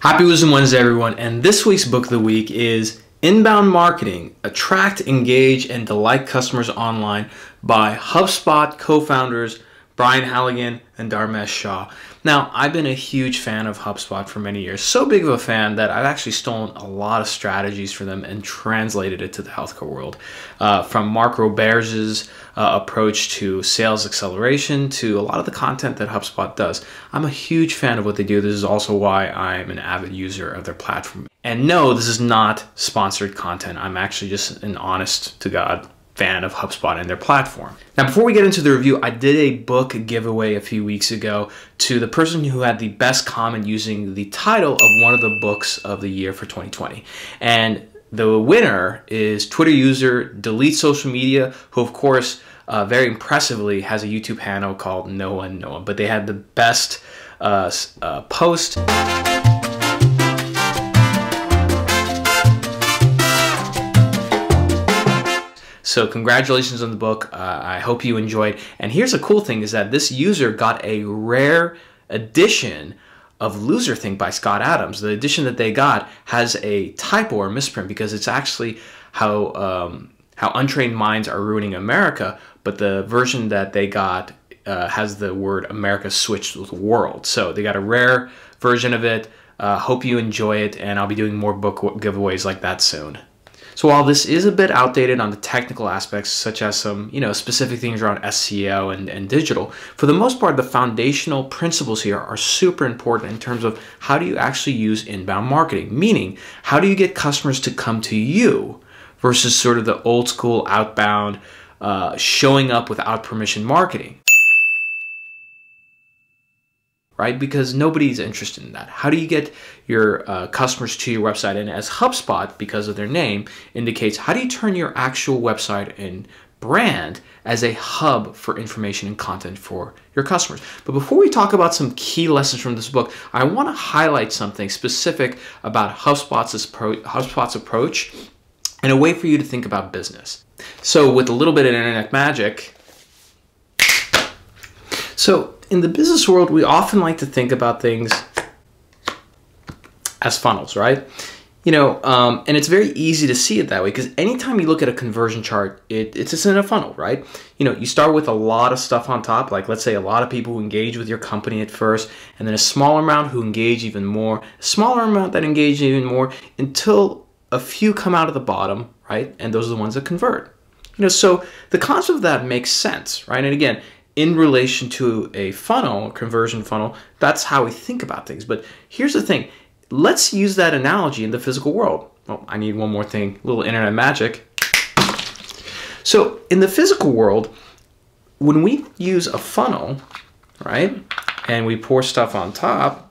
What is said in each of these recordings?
Happy Wisdom Wednesday, everyone, and this week's book of the week is Inbound Marketing Attract, Engage, and Delight Customers Online by HubSpot co founders Brian Halligan and Dharmesh Shah. Now, I've been a huge fan of HubSpot for many years, so big of a fan that I've actually stolen a lot of strategies for them and translated it to the healthcare world. Uh, from Mark Roberge's uh, approach to sales acceleration to a lot of the content that HubSpot does. I'm a huge fan of what they do. This is also why I'm an avid user of their platform. And no, this is not sponsored content. I'm actually just an honest to God fan of HubSpot and their platform. Now, before we get into the review, I did a book giveaway a few weeks ago to the person who had the best comment using the title of one of the books of the year for 2020. And the winner is Twitter user Delete Social Media, who, of course, uh, very impressively has a YouTube channel called No One No One, But they had the best uh, uh, post. So congratulations on the book. Uh, I hope you enjoyed. And here's a cool thing is that this user got a rare edition of Loser Think by Scott Adams. The edition that they got has a typo or misprint because it's actually how um, how untrained minds are ruining America. But the version that they got uh, has the word America switched with world. So they got a rare version of it. Uh, hope you enjoy it, and I'll be doing more book giveaways like that soon. So while this is a bit outdated on the technical aspects, such as some you know specific things around SEO and, and digital, for the most part, the foundational principles here are super important in terms of how do you actually use inbound marketing, meaning how do you get customers to come to you versus sort of the old school outbound uh, showing up without permission marketing right? Because nobody's interested in that. How do you get your uh, customers to your website? And as HubSpot, because of their name, indicates how do you turn your actual website and brand as a hub for information and content for your customers. But before we talk about some key lessons from this book, I want to highlight something specific about HubSpot's, HubSpot's approach and a way for you to think about business. So with a little bit of internet magic, so in the business world, we often like to think about things as funnels, right? You know, um, and it's very easy to see it that way because anytime you look at a conversion chart, it, it's just in a funnel, right? You know, you start with a lot of stuff on top, like let's say a lot of people who engage with your company at first, and then a smaller amount who engage even more, a smaller amount that engage even more, until a few come out of the bottom, right? And those are the ones that convert. You know, so the concept of that makes sense, right? And again, in relation to a funnel, conversion funnel, that's how we think about things. But here's the thing let's use that analogy in the physical world. Well, I need one more thing, little internet magic. So, in the physical world, when we use a funnel, right, and we pour stuff on top,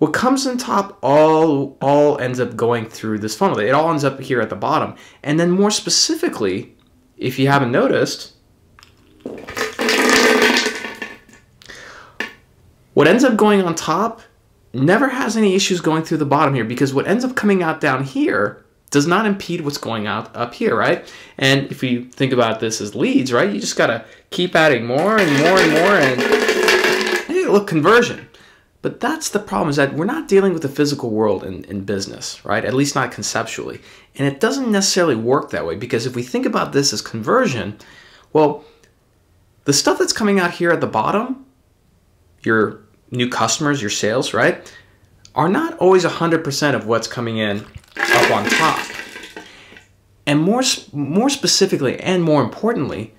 what comes in top all all ends up going through this funnel. It all ends up here at the bottom. And then more specifically, if you haven't noticed, what ends up going on top never has any issues going through the bottom here because what ends up coming out down here does not impede what's going out up here, right? And if you think about this as leads, right, you just gotta keep adding more and more and more and hey, look, conversion. But that's the problem is that we're not dealing with the physical world in, in business, right? At least not conceptually. And it doesn't necessarily work that way because if we think about this as conversion, well, the stuff that's coming out here at the bottom, your new customers, your sales, right, are not always 100% of what's coming in up on top. And more, more specifically and more importantly,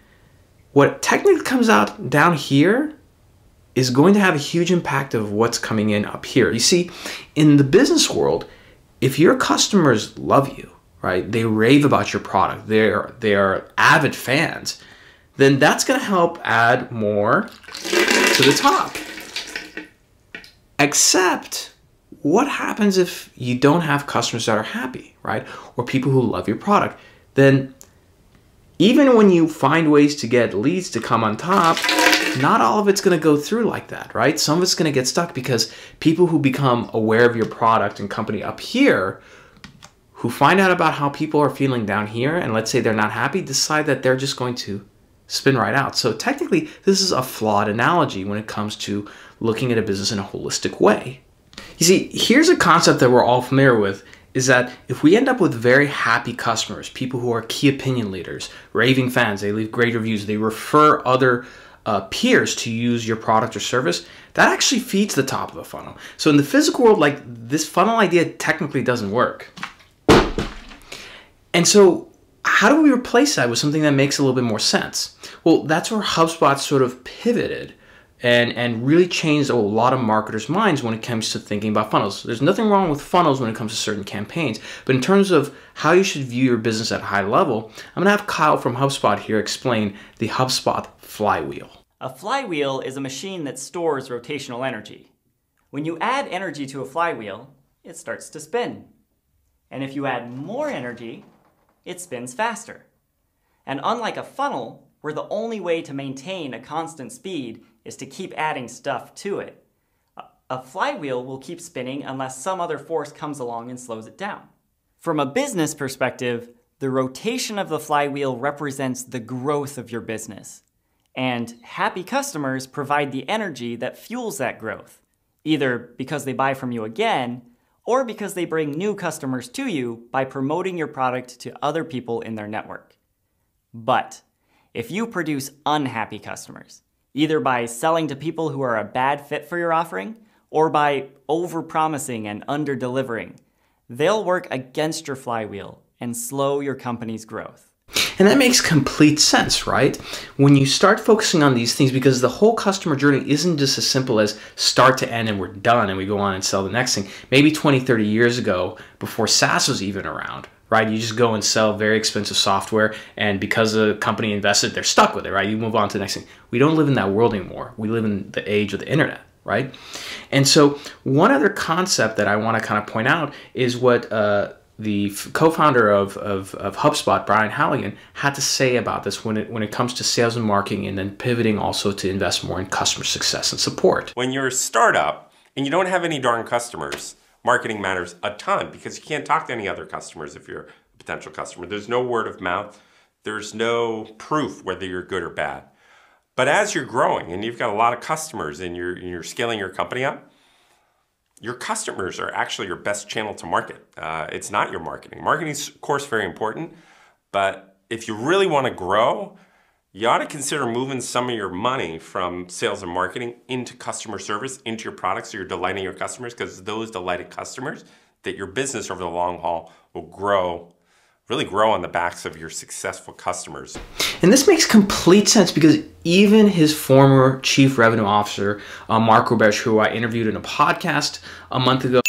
what technically comes out down here is going to have a huge impact of what's coming in up here. You see, in the business world, if your customers love you, right, they rave about your product, they're they are avid fans, then that's going to help add more to the top. Except what happens if you don't have customers that are happy, right? Or people who love your product? Then even when you find ways to get leads to come on top, not all of it's going to go through like that, right? Some of it's going to get stuck because people who become aware of your product and company up here, who find out about how people are feeling down here, and let's say they're not happy, decide that they're just going to spin right out. So technically, this is a flawed analogy when it comes to looking at a business in a holistic way. You see, here's a concept that we're all familiar with is that if we end up with very happy customers, people who are key opinion leaders, raving fans, they leave great reviews, they refer other uh, peers to use your product or service, that actually feeds the top of the funnel. So in the physical world, like this funnel idea technically doesn't work. And so how do we replace that with something that makes a little bit more sense? Well, that's where HubSpot sort of pivoted and, and really changed a lot of marketers' minds when it comes to thinking about funnels. There's nothing wrong with funnels when it comes to certain campaigns, but in terms of how you should view your business at a high level, I'm gonna have Kyle from HubSpot here explain the HubSpot flywheel. A flywheel is a machine that stores rotational energy. When you add energy to a flywheel, it starts to spin. And if you add more energy, it spins faster. And unlike a funnel, where the only way to maintain a constant speed is to keep adding stuff to it, a flywheel will keep spinning unless some other force comes along and slows it down. From a business perspective, the rotation of the flywheel represents the growth of your business. And happy customers provide the energy that fuels that growth, either because they buy from you again or because they bring new customers to you by promoting your product to other people in their network. But if you produce unhappy customers, either by selling to people who are a bad fit for your offering or by overpromising and under-delivering, they'll work against your flywheel and slow your company's growth. And that makes complete sense, right? When you start focusing on these things, because the whole customer journey isn't just as simple as start to end and we're done and we go on and sell the next thing. Maybe 20, 30 years ago, before SaaS was even around, right? You just go and sell very expensive software, and because the company invested, they're stuck with it, right? You move on to the next thing. We don't live in that world anymore. We live in the age of the internet, right? And so, one other concept that I want to kind of point out is what uh, the co-founder of, of, of, HubSpot, Brian Halligan, had to say about this when it when it comes to sales and marketing, and then pivoting also to invest more in customer success and support. When you're a startup and you don't have any darn customers, marketing matters a ton because you can't talk to any other customers if you're a potential customer. There's no word of mouth. There's no proof whether you're good or bad. But as you're growing and you've got a lot of customers and you're, and you're scaling your company up, your customers are actually your best channel to market. Uh, it's not your marketing. Marketing is, of course, very important, but if you really want to grow, you ought to consider moving some of your money from sales and marketing into customer service, into your products, so you're delighting your customers, because those delighted customers that your business over the long haul will grow really grow on the backs of your successful customers. And this makes complete sense because even his former chief revenue officer, uh, Mark Roberge, who I interviewed in a podcast a month ago,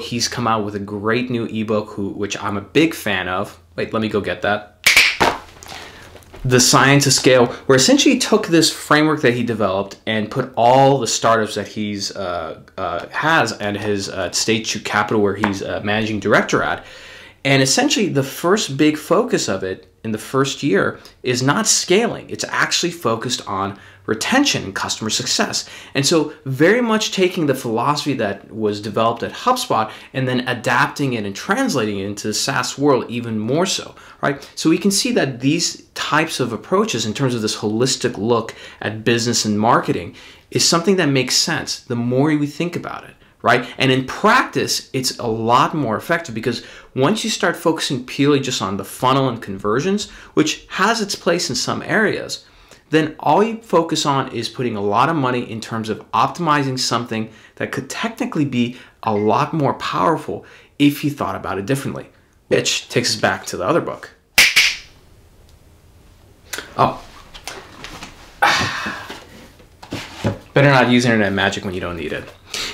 he's come out with a great new ebook, who, which I'm a big fan of. Wait, let me go get that the science of scale, where essentially he took this framework that he developed and put all the startups that he's uh, uh, has at his uh, Stage 2 Capital, where he's uh, managing director at, and essentially the first big focus of it in the first year is not scaling; it's actually focused on retention and customer success. And so, very much taking the philosophy that was developed at HubSpot and then adapting it and translating it into the SaaS world even more so, right? So, we can see that these types of approaches, in terms of this holistic look at business and marketing, is something that makes sense the more we think about it right? And in practice, it's a lot more effective because once you start focusing purely just on the funnel and conversions, which has its place in some areas, then all you focus on is putting a lot of money in terms of optimizing something that could technically be a lot more powerful if you thought about it differently. Which takes us back to the other book. Oh. Better not use internet magic when you don't need it.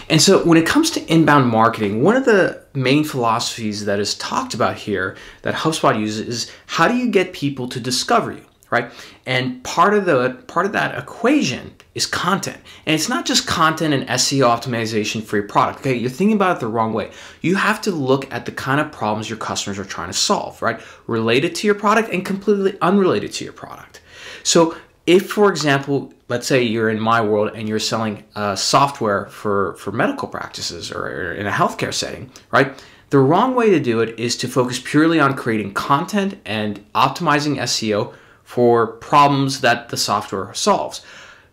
And so when it comes to inbound marketing, one of the main philosophies that is talked about here that HubSpot uses is how do you get people to discover you? Right? And part of the part of that equation is content. And it's not just content and SEO optimization for your product. Okay, you're thinking about it the wrong way. You have to look at the kind of problems your customers are trying to solve, right? Related to your product and completely unrelated to your product. So if, for example, let's say you're in my world and you're selling uh, software for, for medical practices or, or in a healthcare setting, right? The wrong way to do it is to focus purely on creating content and optimizing SEO for problems that the software solves.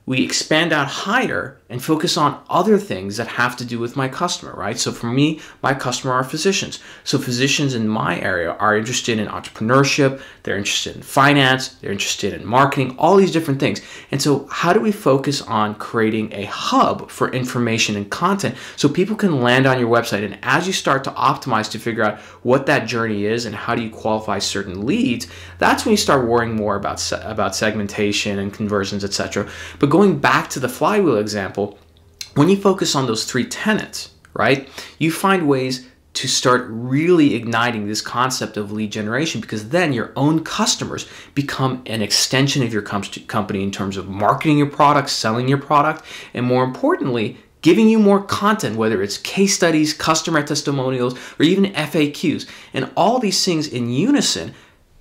We expand out higher and focus on other things that have to do with my customer, right? So for me, my customer are physicians. So physicians in my area are interested in entrepreneurship, they're interested in finance, they're interested in marketing, all these different things. And so how do we focus on creating a hub for information and content so people can land on your website and as you start to optimize to figure out what that journey is and how do you qualify certain leads, that's when you start worrying more about about segmentation and conversions, etc. But going back to the flywheel example, when you focus on those three tenets, right, you find ways to start really igniting this concept of lead generation because then your own customers become an extension of your company in terms of marketing your product, selling your product, and more importantly, giving you more content, whether it's case studies, customer testimonials, or even FAQs. And all these things in unison,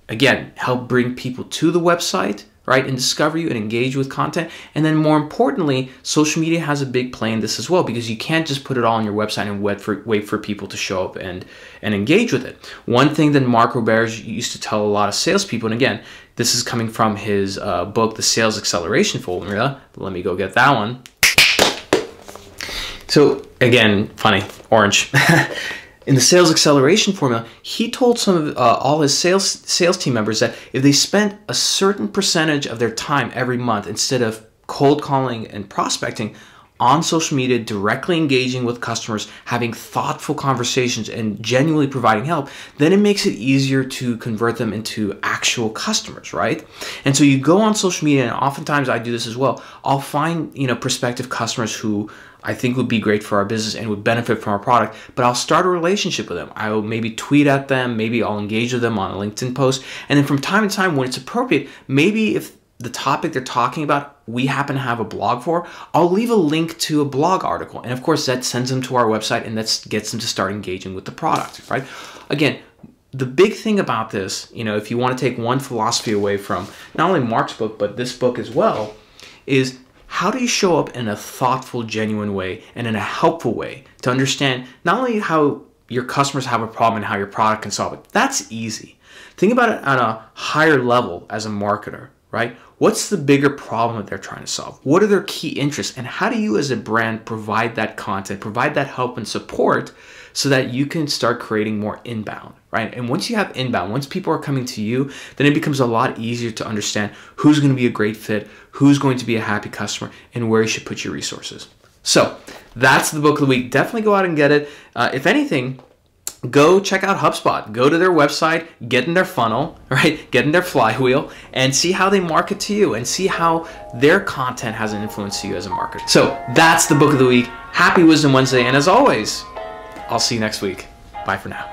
again, help bring people to the website right? And discover you and engage with content. And then more importantly, social media has a big play in this as well because you can't just put it all on your website and wait for, wait for people to show up and, and engage with it. One thing that Mark Roberge used to tell a lot of salespeople, and again, this is coming from his uh, book, The Sales Acceleration Formula. Let me go get that one. So again, funny, orange. in the sales acceleration formula, he told some of uh, all his sales sales team members that if they spent a certain percentage of their time every month instead of cold calling and prospecting on social media, directly engaging with customers, having thoughtful conversations, and genuinely providing help, then it makes it easier to convert them into actual customers, right? And so you go on social media, and oftentimes I do this as well. I'll find you know prospective customers who I think would be great for our business and would benefit from our product, but I'll start a relationship with them. I'll maybe tweet at them, maybe I'll engage with them on a LinkedIn post, and then from time to time when it's appropriate, maybe if the topic they're talking about we happen to have a blog for, I'll leave a link to a blog article. And of course that sends them to our website and that gets them to start engaging with the product, right? Again, the big thing about this, you know, if you want to take one philosophy away from not only Mark's book, but this book as well, is how do you show up in a thoughtful, genuine way and in a helpful way to understand not only how your customers have a problem and how your product can solve it? That's easy. Think about it on a higher level as a marketer, right? What's the bigger problem that they're trying to solve? What are their key interests? And how do you as a brand provide that content, provide that help and support so that you can start creating more inbound, right? And once you have inbound, once people are coming to you, then it becomes a lot easier to understand who's going to be a great fit, who's going to be a happy customer, and where you should put your resources. So that's the book of the week. Definitely go out and get it. Uh, if anything, go check out HubSpot. Go to their website, get in their funnel, right? Get in their flywheel and see how they market to you and see how their content has an influence to you as a marketer. So that's the book of the week. Happy Wisdom Wednesday. And as always, I'll see you next week. Bye for now.